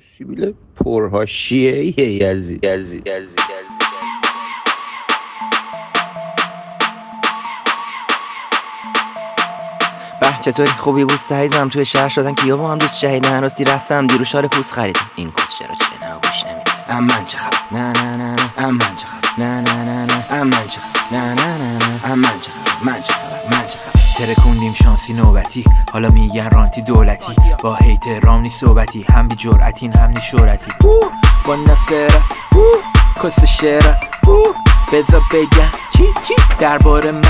سیبیل پرهاشیه یزی یزی. یزی به چطوری خوبی بود سعیزم توی شهر شدن کیا با هم دوست شهیدن راستی رفتم دیرو شار پوست خریدم. این کوس چرا چه نه گوش نمیده. امن چه خبر؟ نه نه نه نه. امن چه خبر؟ نه نه نه نه. امن چه خبر؟ نه نه نه نه. خبر من چه خبر؟ من چه ترکوندیم شانسی نوبتی. حالا میگن رانتی دولتی. با هیت رامنی صحبتی. هم بی جرعتین هم نی شورتی با نصره کس شعره بزا بگم. چی چی؟ درباره من.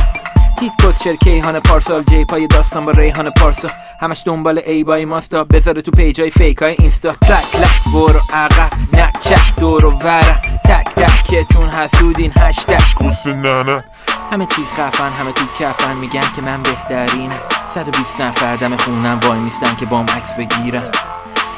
تیت کسچر کیهان پارسال. جی پای داستان با ریحان پارسا. همش دنبال ای بای ماستا. بذاره تو پیجای فیک های اینستا. تک لک برو عقب. نه چه دور و ورم تک تکتون حسودین. هشتگ. کوس ننه. همه چی خفن همه تو کفن میگن که من بهترینم 120 نفر دم خونم وای میستن که بام عکس بگیرن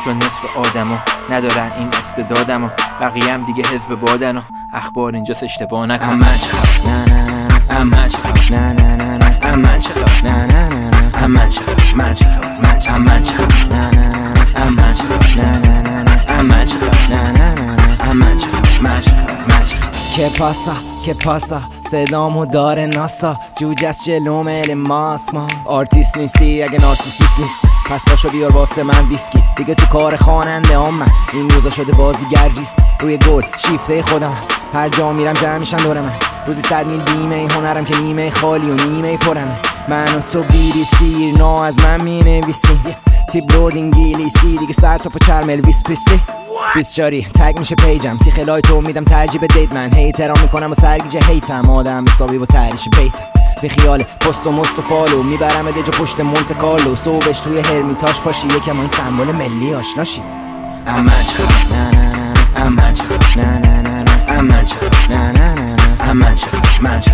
چون نصف آدمو ندارن این استعدادمو بقیه هم دیگه حزب بادن و اخبار اینجاست اشتباه نکن امن چه نه نه نه نه امن چه نه نه نه نه امن چه نه نه نه نه امن چه من چه من چه امن چه نه نه نه نه امن چه نه نه نه نه امن چه نه نه نه نه امن چه من چه من چه که پاسا که پاسا صدامو داره ناسا. جوج از جلوم ال ماس ماس آرتیست نیستی اگه نارسیسیست نیست. پس باشو بیار واسه من ویسکی. دیگه تو کار خواننده هم من. این روزا شده بازیگر ریسک. روی گل شیفته خودم. هر جا میرم جمع میشن دور من. روزی صد میل بیمه هنرم که نیمه خالی و نیمه پرمه. من و تو بیری سیر نا از من می تیپ لورد انگلیسی دیگه سر تا چرم الویس پریسلی بیسچاری تگ میشه پیجم. سی خلای تو میدم ترجیح به دیت من. هیترام می‌کنم و سرگیجه هیتم. آدم حسابی با تریش بیتم به خیال پست و مست و فالو. می‌برم دجا پشت مونت کارلو. صبحش توی هرمیتاش پاشی. یکم این سمبل ملی آشناشی امن چه نه نه نه نه چه نه نه نه نه چه نه نه نه نه چه من چه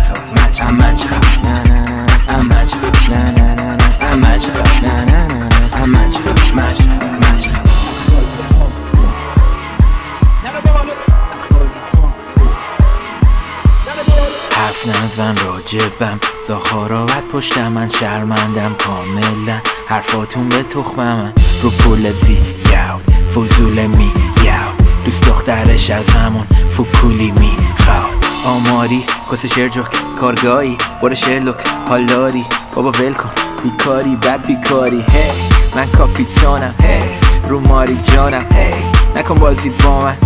راجبم زاخاراوت پشت من شرمندم کاملا. حرفاتون به تخم من رو پول زی یاود فضول می یاود دوست دخترش از همون فکولی می خواد آماری کس شعر جوک کارگاهی. برو شرلوک حالداری بابا ول کن بیکاری بد بیکاری. هی من کاپیتانم. هی رو ماری جانم هی نکن بازی با من.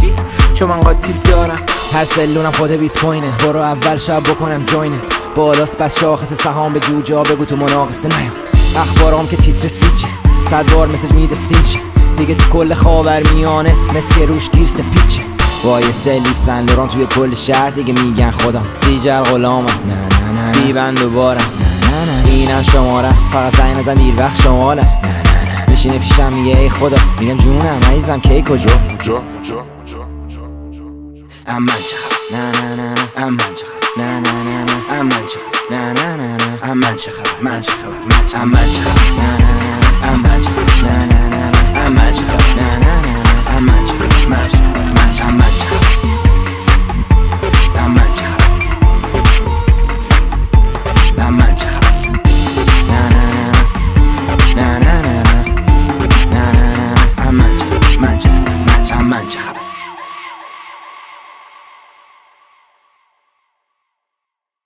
چون من قاطی دارم. هر سلونم خود بیت کوینه. برو اول شب بکنم جوینه. بالاست بس شاخص سهام به جوجه ها بگو تو مناقصه نیام اخبارام که تیتر سیچه. صد بار مسج میده سینچه. دیگه تو کل خاور میانه مثل روش گیر سپیچه. وای سلیف سن لوران توی کل شهر دیگه میگن خودم سیجل غلامم نه نه نه میبند دوبارم نه نه نه. اینم شماره فقط زنگ نزن دیر وقت شماله نه نه نه. میشینه پیشم میگه ای خدا. میگم جونم عزیزم کی کجا؟ جا جا امن چه خبر نه نه نه نه امن چه خبر نه نه نه نه امن چه خبر نه نه نه نه امن چه خبر من چه خبر من چه امن چه خبر نه نه نه نه